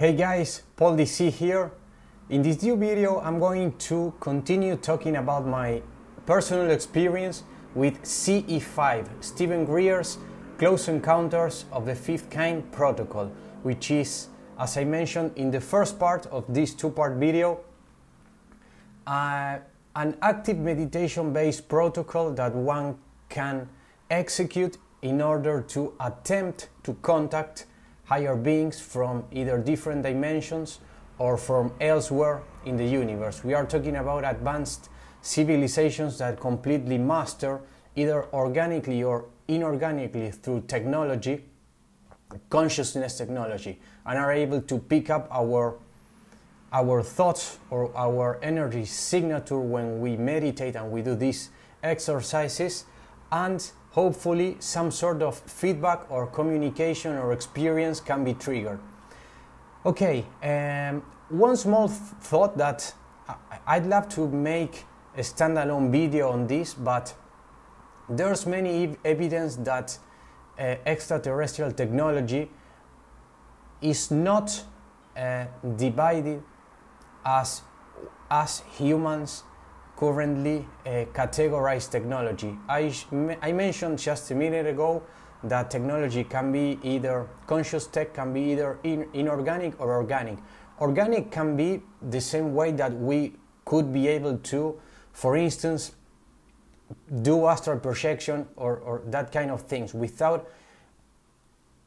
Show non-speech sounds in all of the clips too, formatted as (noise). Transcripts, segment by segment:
Hey guys, Paul DC here. In this new video, I'm going to continue talking about my personal experience with CE5, Steven Greer's Close Encounters of the Fifth Kind protocol, which is, as I mentioned in the first part of this two-part video, uh, an active meditation-based protocol that one can execute in order to attempt to contact higher beings from either different dimensions or from elsewhere in the universe. We are talking about advanced civilizations that completely master either organically or inorganically through technology, consciousness technology, and are able to pick up our our thoughts or our energy signature when we meditate and we do these exercises and hopefully some sort of feedback or communication or experience can be triggered. Okay, um, one small th- thought that I'd love to make a standalone video on this, but there's many ev- evidence that uh, extraterrestrial technology is not uh, divided as as humans currently uh, categorize technology. I, I mentioned just a minute ago that technology can be either conscious tech can be either in, inorganic or organic. Organic can be the same way that we could be able to, for instance, do astral projection or, or that kind of things without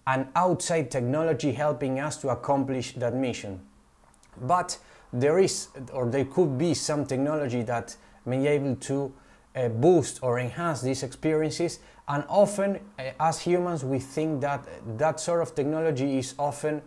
an outside technology helping us to accomplish that mission. But there is or there could be some technology that may be able to uh, boost or enhance these experiences. And often uh, as humans we think that that sort of technology is often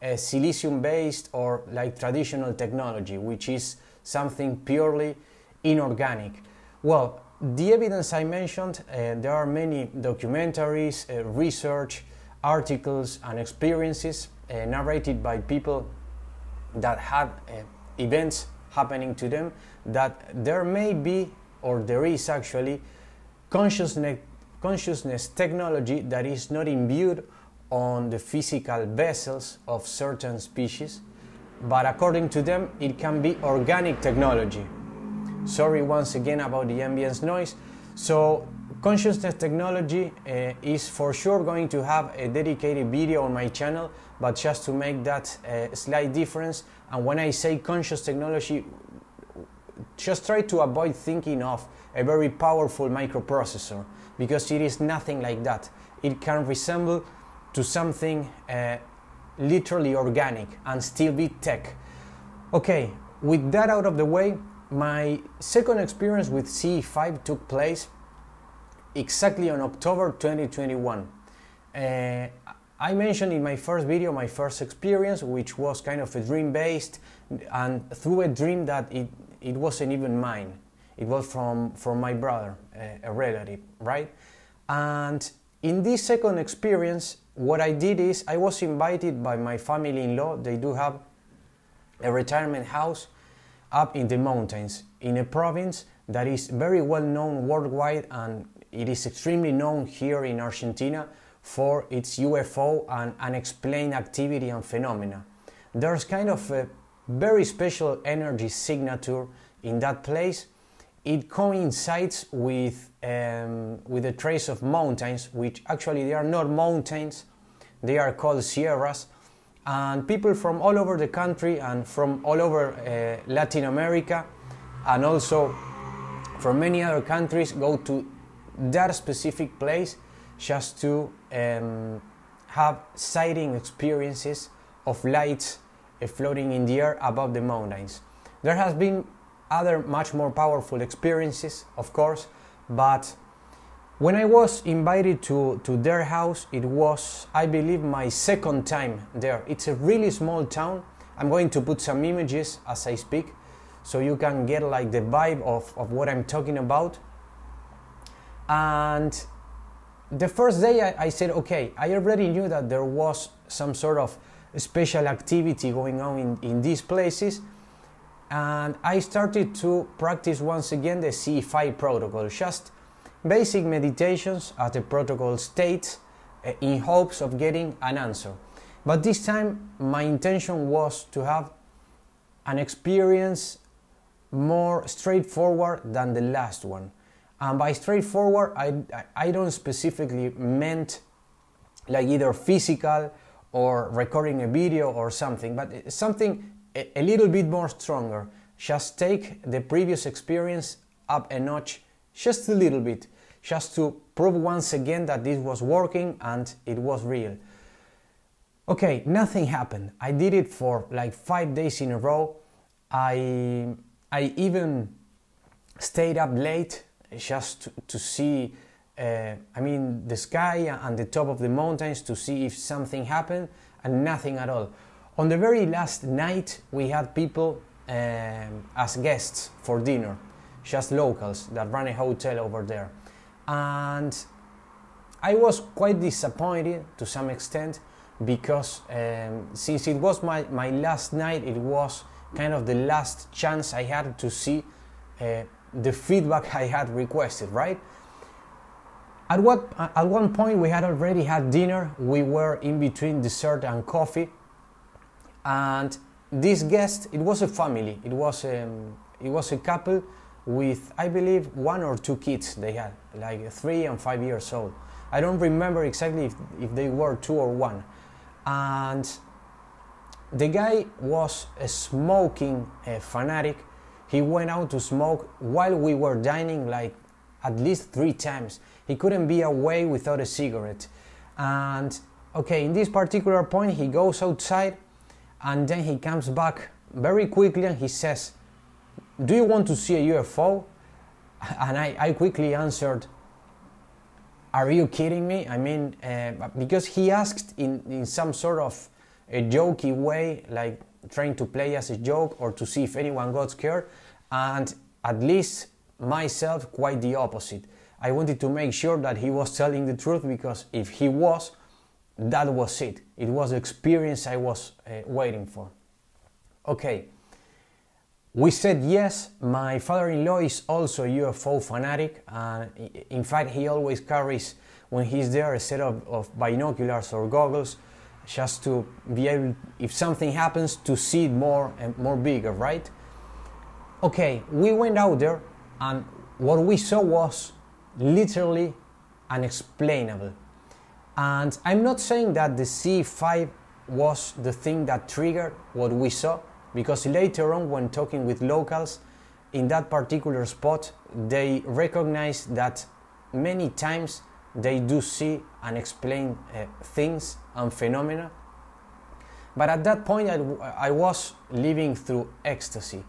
uh, silicium based or like traditional technology which is something purely inorganic. Well the evidence i mentioned uh, there are many documentaries uh, research articles and experiences uh, narrated by people that had uh, events happening to them that there may be or there is actually consciousness consciousness technology that is not imbued on the physical vessels of certain species but according to them it can be organic technology. Sorry once again about the ambience noise so consciousness technology uh, is for sure going to have a dedicated video on my channel but just to make that uh, slight difference. And when i say conscious technology just try to avoid thinking of a very powerful microprocessor because it is nothing like that. It can resemble to something uh, literally organic and still be tech. Okay with that out of the way my second experience with ce5 took place exactly on October 2021. Uh, I mentioned in my first video my first experience, which was kind of a dream based, and through a dream that it, it wasn't even mine. It was from, from my brother, a, a relative, right? And in this second experience, what I did is I was invited by my family in law. They do have a retirement house up in the mountains in a province that is very well known worldwide and it is extremely known here in Argentina for its UFO and unexplained activity and phenomena. There's kind of a very special energy signature in that place. It coincides with, um, with a trace of mountains, which actually they are not mountains, they are called sierras. And people from all over the country and from all over uh, Latin America and also from many other countries go to that specific place just to um, have sighting experiences of lights uh, floating in the air above the mountains. There has been other much more powerful experiences, of course, but when I was invited to, to their house, it was, I believe, my second time there. It's a really small town. I'm going to put some images as I speak so you can get like the vibe of, of what I'm talking about. And the first day I, I, said, okay, I already knew that there was some sort of special activity going on in, in these places. And I started to practice once again the C5 protocol, just basic meditations as the protocol states uh, in hopes of getting an answer. But this time, my intention was to have an experience more straightforward than the last one. And by straightforward, I, I don't specifically meant like either physical or recording a video or something, but something a, a little bit more stronger. Just take the previous experience up a notch, just a little bit, just to prove once again that this was working and it was real. Okay, nothing happened. I did it for like five days in a row. I I even stayed up late just to, to see, uh, I mean, the sky and the top of the mountains to see if something happened, and nothing at all. On the very last night, we had people um, as guests for dinner, just locals that run a hotel over there. And I was quite disappointed to some extent because um, since it was my, my last night, it was kind of the last chance I had to see uh, the feedback (laughs) I had requested, right? At what at one point we had already had dinner. We were in between dessert and coffee, and this guest it was a family. It was um, it was a couple with I believe one or two kids they had, like three and five years old. I don't remember exactly if, if they were two or one, and the guy was a smoking uh, fanatic. He went out to smoke while we were dining, like at least three times. He couldn't be away without a cigarette. And okay, in this particular point, he goes outside and then he comes back very quickly and he says, Do you want to see a UFO? (laughs) And I, I quickly answered, Are you kidding me? I mean, uh, because he asked in, in some sort of a jokey way, like trying to play as a joke or to see if anyone got scared. And at least myself, quite the opposite. I wanted to make sure that he was telling the truth because if he was, that was it. It was the experience I was uh, waiting for. Okay, we said yes. My father in law is also a UFO fanatic, and in fact, he always carries, when he's there, a set of, of binoculars or goggles just to be able, if something happens, to see it more and more bigger, right? Okay, we went out there and what we saw was literally unexplainable. And I'm not saying that the C5 was the thing that triggered what we saw, because later on, when talking with locals in that particular spot, they recognize that many times they do see unexplained uh, things and phenomena. But at that point, I, I was living through ecstasy.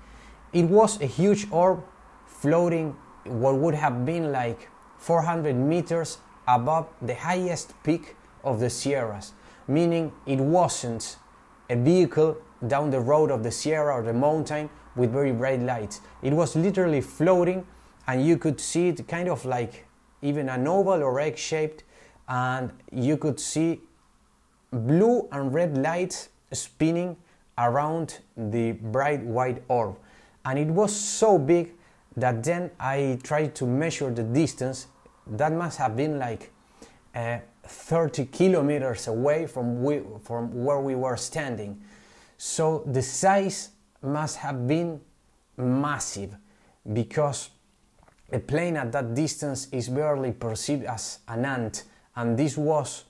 It was a huge orb floating what would have been like 400 meters above the highest peak of the Sierras, meaning it wasn't a vehicle down the road of the Sierra or the mountain with very bright lights. It was literally floating, and you could see it kind of like even an oval or egg shaped, and you could see blue and red lights spinning around the bright white orb. And it was so big that then I tried to measure the distance. That must have been like uh, 30 kilometers away from, we, from where we were standing. So the size must have been massive because a plane at that distance is barely perceived as an ant, and this was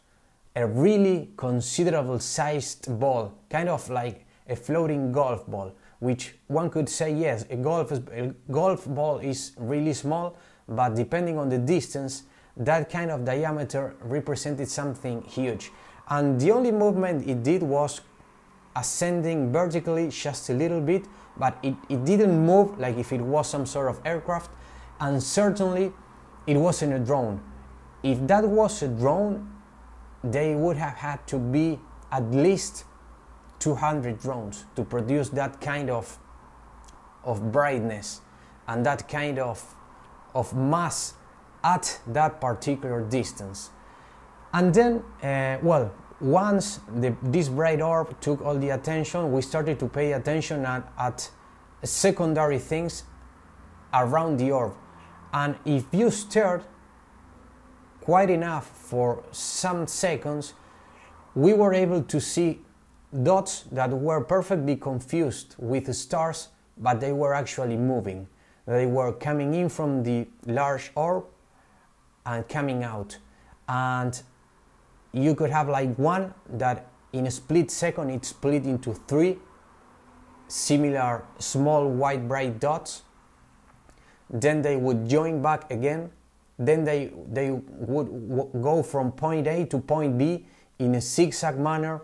a really considerable sized ball, kind of like a floating golf ball, which one could say yes, a golf, a golf ball is really small, but depending on the distance, that kind of diameter represented something huge. And the only movement it did was ascending vertically just a little bit, but it, it didn't move like if it was some sort of aircraft, and certainly it wasn't a drone. If that was a drone, they would have had to be at least 200 drones to produce that kind of of brightness and that kind of of mass at that particular distance and then uh, well once the, this bright orb took all the attention we started to pay attention at, at secondary things around the orb and if you stared quite enough for some seconds, we were able to see dots that were perfectly confused with stars, but they were actually moving. They were coming in from the large orb and coming out. And you could have like one that in a split second it split into three similar small white bright dots. Then they would join back again. Then they, they would go from point A to point B in a zigzag manner.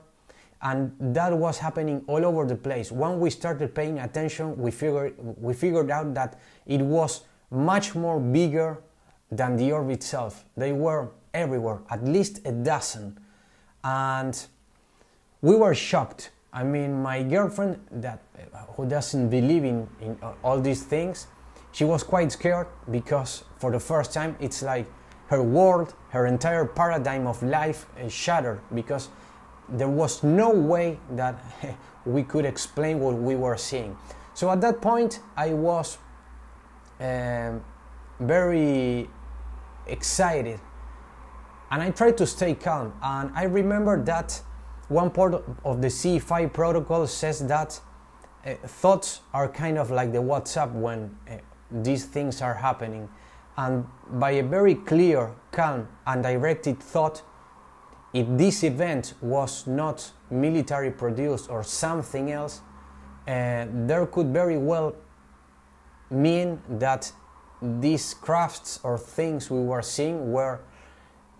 And that was happening all over the place. When we started paying attention, we figured, we figured out that it was much more bigger than the orb itself. They were everywhere, at least a dozen. And we were shocked. I mean, my girlfriend, that who doesn't believe in, in all these things, she was quite scared because for the first time it's like her world, her entire paradigm of life shattered because there was no way that (laughs) we could explain what we were seeing. So at that point, I was um, very excited and I tried to stay calm. And I remember that one part of the C5 protocol says that uh, thoughts are kind of like the WhatsApp when uh, these things are happening. And by a very clear, calm, and directed thought, if this event was not military produced or something else, uh, there could very well mean that these crafts or things we were seeing were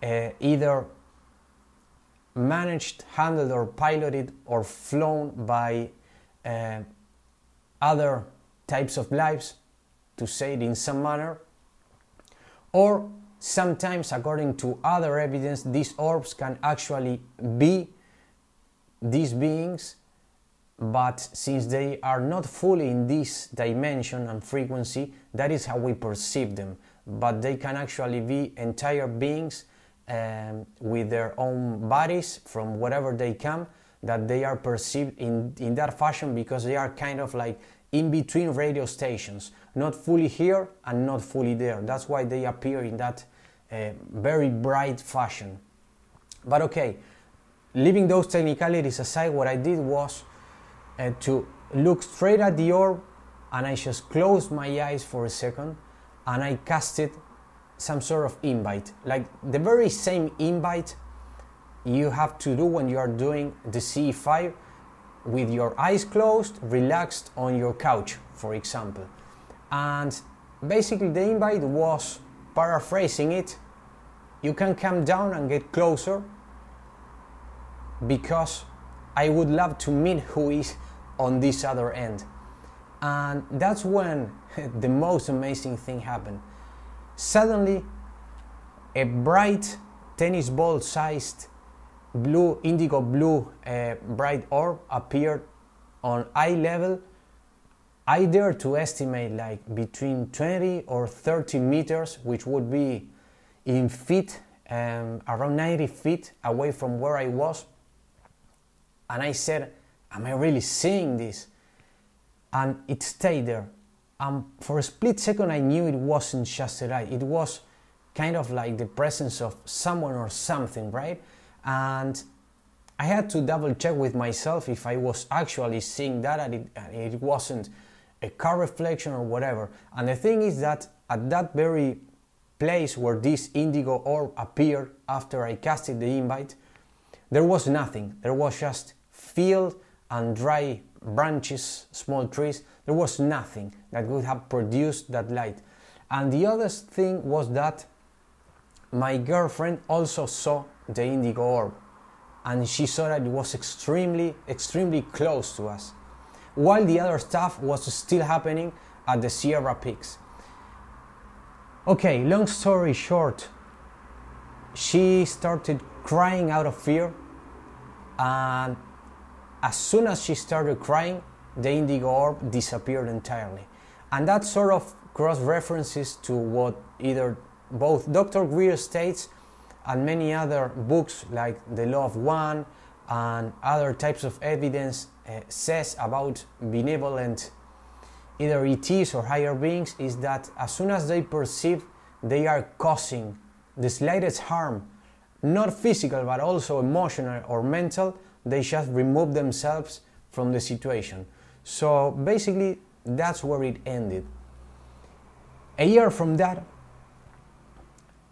uh, either managed, handled, or piloted or flown by uh, other types of lives, to say it in some manner, or sometimes, according to other evidence, these orbs can actually be these beings, but since they are not fully in this dimension and frequency, that is how we perceive them. But they can actually be entire beings um, with their own bodies from wherever they come that they are perceived in, in that fashion because they are kind of like in between radio stations, not fully here and not fully there. That's why they appear in that uh, very bright fashion. But okay, leaving those technicalities aside, what I did was uh, to look straight at the orb and I just closed my eyes for a second and I casted some sort of invite, like the very same invite you have to do when you are doing the C5 with your eyes closed, relaxed on your couch, for example. And basically, the invite was paraphrasing it you can come down and get closer because I would love to meet who is on this other end. And that's when (laughs) the most amazing thing happened. Suddenly, a bright tennis ball sized blue, indigo blue, uh, bright orb appeared on eye level. I dare to estimate like between 20 or 30 meters, which would be in feet, um, around 90 feet away from where I was. And I said, Am I really seeing this? And it stayed there. And for a split second, I knew it wasn't just a light. It was kind of like the presence of someone or something, right? And I had to double check with myself if I was actually seeing that and it, and it wasn't a car reflection or whatever. And the thing is that at that very place where this indigo orb appeared after I casted the invite, there was nothing. There was just field and dry branches, small trees. There was nothing that would have produced that light. And the other thing was that my girlfriend also saw the indigo orb and she saw that it was extremely, extremely close to us. While the other stuff was still happening at the Sierra Peaks. Okay, long story short, she started crying out of fear, and as soon as she started crying, the indigo orb disappeared entirely. And that sort of cross references to what either both Dr. Greer states and many other books like The Law of One and other types of evidence uh, says about benevolent either ETs or higher beings is that as soon as they perceive they are causing the slightest harm not physical but also emotional or mental, they just remove themselves from the situation. So basically, that's where it ended. A year from that,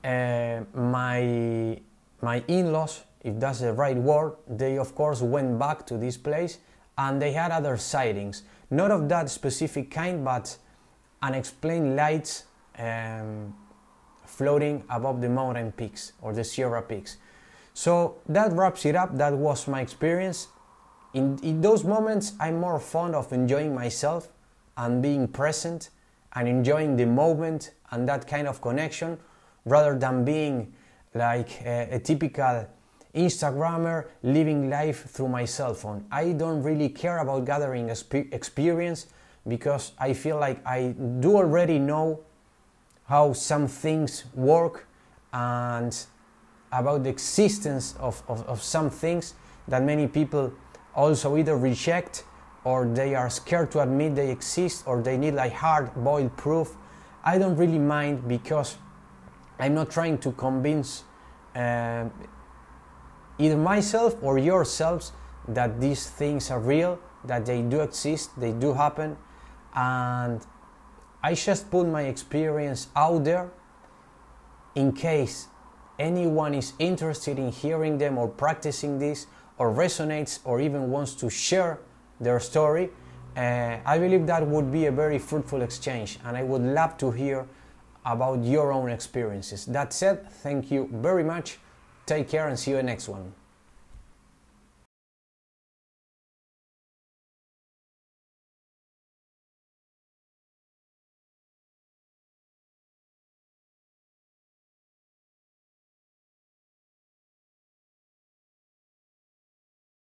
uh, my my in-laws, if that's the right word, they of course went back to this place and they had other sightings, not of that specific kind, but unexplained lights um, floating above the mountain peaks or the Sierra peaks. So that wraps it up. That was my experience. In, in those moments, I'm more fond of enjoying myself and being present and enjoying the moment and that kind of connection rather than being like a, a typical Instagrammer living life through my cell phone. I don't really care about gathering experience because I feel like I do already know how some things work and about the existence of, of, of some things that many people also either reject or they are scared to admit they exist or they need like hard boiled proof. I don't really mind because I'm not trying to convince uh, either myself or yourselves that these things are real, that they do exist, they do happen, and I just put my experience out there in case anyone is interested in hearing them or practicing this or resonates or even wants to share their story. Uh, I believe that would be a very fruitful exchange, and I would love to hear about your own experiences. That said, thank you very much. Take care and see you next one.